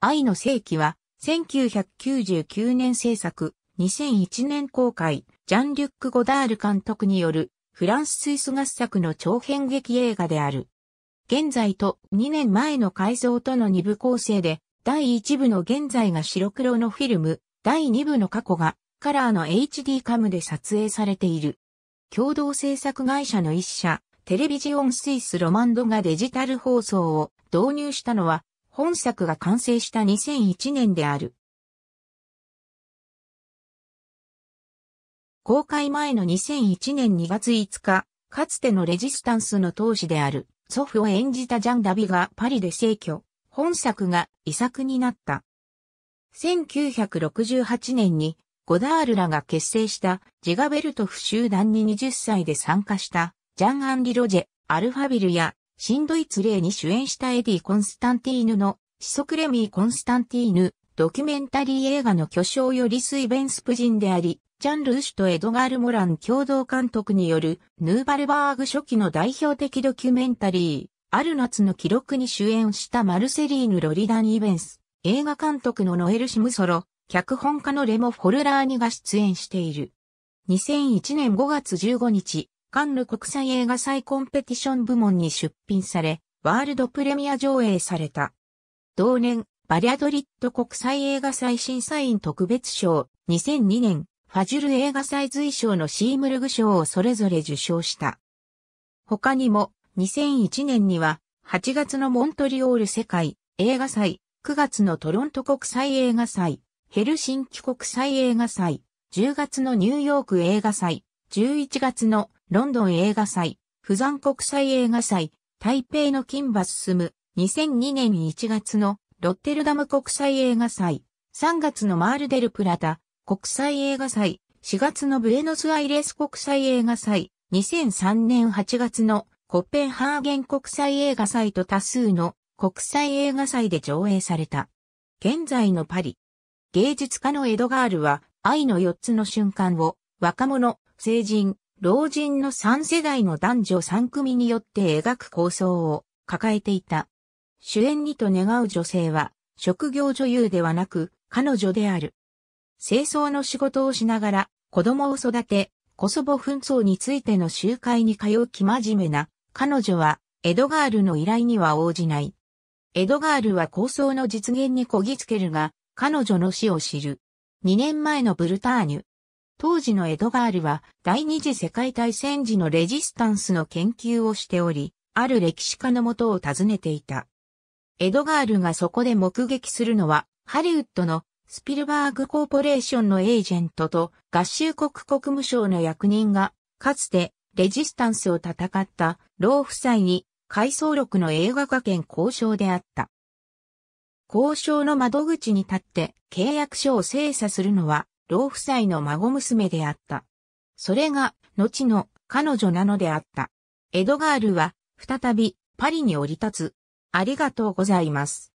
愛の世紀は、1999年制作、2001年公開、ジャン・リュック・ゴダール監督による、フランス・スイス合作の長編劇映画である。現在と2年前の改造との2部構成で、第1部の現在が白黒のフィルム、第2部の過去がカラーの HD カムで撮影されている。共同制作会社の一社、テレビジオンスイスロマンドがデジタル放送を導入したのは、本作が完成した2001年である。公開前の2001年2月5日、かつてのレジスタンスの闘士である、祖父を演じたジャン・ダビがパリで逝去、本作が遺作になった。1968年にゴダールらが結成したジガベルトフ集団に20歳で参加したジャン・アンリ・ロジェ、アルファビルや新ドイツ零年に主演したエディ・コンスタンティーヌの子息レミー・コンスタンティーヌドキュメンタリー映画の巨匠よりスイベンスプ人であり、ジャン・ルーシュとエドガール・モラン共同監督によるヌーベルバーグ初期の代表的ドキュメンタリー、ある夏の記録に主演したマルセリーヌ・ロリダン・イベンス、映画監督のノエル・シムソロ、脚本家のレモ・フォルラーニが出演している。2001年5月15日、カンヌ国際映画祭コンペティション部門に出品され、ワールドプレミア上映された。同年、バリャドリッド国際映画祭審査員特別賞、2002年、ファジュル映画祭随賞のシームルグ賞をそれぞれ受賞した。他にも、2001年には、8月のモントリオール世界映画祭、9月のトロント国際映画祭、ヘルシンキ国際映画祭、10月のニューヨーク映画祭、11月のロンドン映画祭、フザン国際映画祭、台北の金バススム、2002年1月のロッテルダム国際映画祭、3月のマールデルプラタ国際映画祭、4月のブエノスアイレス国際映画祭、2003年8月のコッペンハーゲン国際映画祭と多数の国際映画祭で上映された。現在のパリ、芸術家のエドガールは愛の4つの瞬間を若者、成人、老人の3世代の男女3組によって描く構想を抱えていた。主演にと願う女性は職業女優ではなく彼女である。清掃の仕事をしながら子供を育て、コソボ紛争についての集会に通う気真面目な彼女はエドガールの依頼には応じない。エドガールは構想の実現にこぎつけるが、彼女の死を知る。2年前のブルターニュ。当時のエドガールは第二次世界大戦時のレジスタンスの研究をしており、ある歴史家のもとを訪ねていた。エドガールがそこで目撃するのは、ハリウッドのスピルバーグコーポレーションのエージェントと合衆国国務省の役人が、かつてレジスタンスを戦った老夫妻に回想録の映画化権交渉であった。交渉の窓口に立って契約書を精査するのは、老夫妻の孫娘であった。それが、後の彼女なのであった。エドガールは、再び、パリに降り立つ。ありがとうございます。